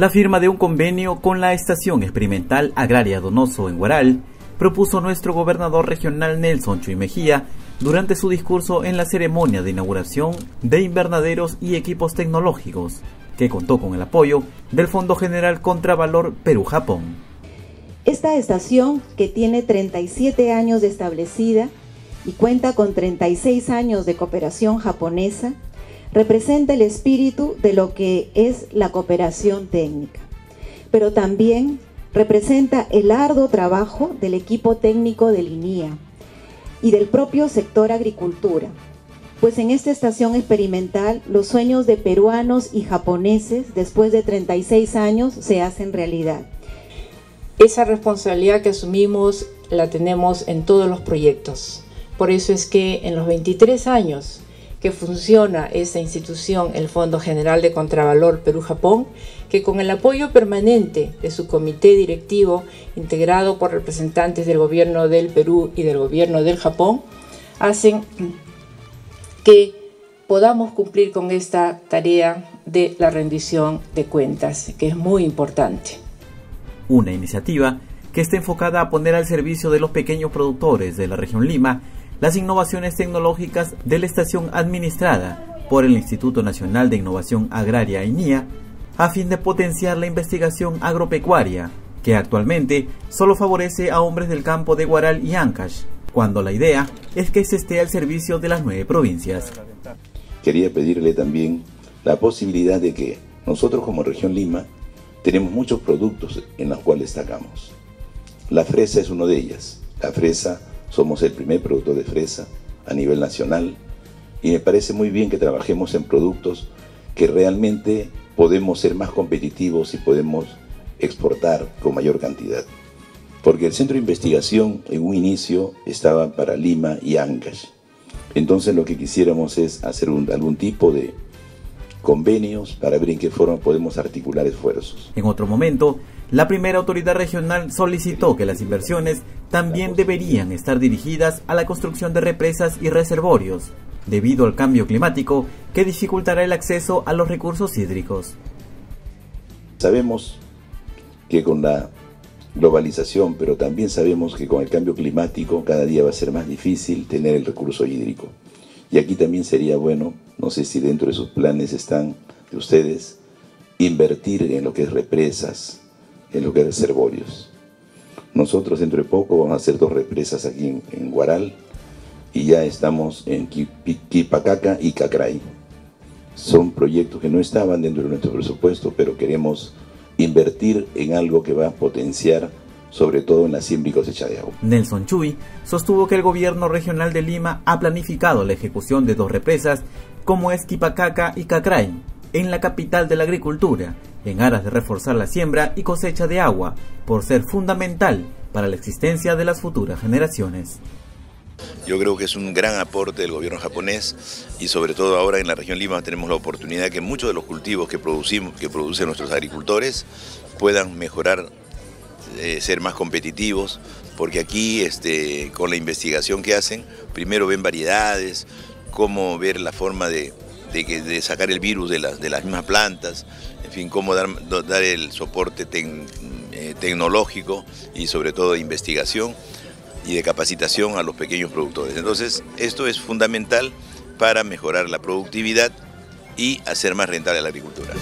La firma de un convenio con la Estación Experimental Agraria Donoso en Guaral propuso nuestro gobernador regional Nelson Chuy Mejía durante su discurso en la ceremonia de inauguración de invernaderos y equipos tecnológicos, que contó con el apoyo del Fondo General Contravalor Perú-Japón. Esta estación, que tiene 37 años de establecida y cuenta con 36 años de cooperación japonesa, representa el espíritu de lo que es la cooperación técnica, pero también representa el arduo trabajo del equipo técnico de Linía y del propio sector agricultura, pues en esta estación experimental los sueños de peruanos y japoneses después de 36 años se hacen realidad. Esa responsabilidad que asumimos la tenemos en todos los proyectos. Por eso es que en los 23 años que funciona esta institución, el Fondo General de Contravalor Perú-Japón, que con el apoyo permanente de su comité directivo, integrado por representantes del gobierno del Perú y del gobierno del Japón, hacen que podamos cumplir con esta tarea de la rendición de cuentas, que es muy importante. Una iniciativa que está enfocada a poner al servicio de los pequeños productores de la región Lima las innovaciones tecnológicas de la estación administrada por el Instituto Nacional de Innovación Agraria INIA a fin de potenciar la investigación agropecuaria, que actualmente solo favorece a hombres del campo de Guaral y Ancash, cuando la idea es que se esté al servicio de las nueve provincias. Quería pedirle también la posibilidad de que nosotros como región Lima tenemos muchos productos en los cuales destacamos. La fresa es uno de ellas. La fresa somos el primer productor de fresa a nivel nacional y me parece muy bien que trabajemos en productos que realmente podemos ser más competitivos y podemos exportar con mayor cantidad. Porque el centro de investigación en un inicio estaba para Lima y Ancash. Entonces lo que quisiéramos es hacer algún tipo de convenios para ver en qué forma podemos articular esfuerzos. En otro momento, la primera autoridad regional solicitó que las inversiones también deberían estar dirigidas a la construcción de represas y reservorios, debido al cambio climático que dificultará el acceso a los recursos hídricos. Sabemos que con la globalización, pero también sabemos que con el cambio climático cada día va a ser más difícil tener el recurso hídrico. Y aquí también sería bueno, no sé si dentro de sus planes están de ustedes, invertir en lo que es represas, en lo que es reservorios. Nosotros dentro de poco vamos a hacer dos represas aquí en, Guaral y ya estamos en Quipacaca y Cacray. Son proyectos que no estaban dentro de nuestro presupuesto, pero queremos invertir en algo que va a potenciar sobre todo en la siembra y cosecha de agua. Nelson Chuy sostuvo que el gobierno regional de Lima ha planificado la ejecución de dos represas como es Quipacaca y Cacray, en la capital de la agricultura, en aras de reforzar la siembra y cosecha de agua, por ser fundamental para la existencia de las futuras generaciones. Yo creo que es un gran aporte del gobierno japonés y sobre todo ahora en la región Lima tenemos la oportunidad que muchos de los cultivos que, producimos, que producen nuestros agricultores puedan mejorar, eh, ser más competitivos, porque aquí este, con la investigación que hacen, primero ven variedades, cómo ver la forma de, de, sacar el virus de, de, las mismas plantas, en fin, cómo dar, dar el soporte eh, tecnológico y sobre todo de investigación y de capacitación a los pequeños productores. Entonces, esto es fundamental para mejorar la productividad y hacer más rentable la agricultura.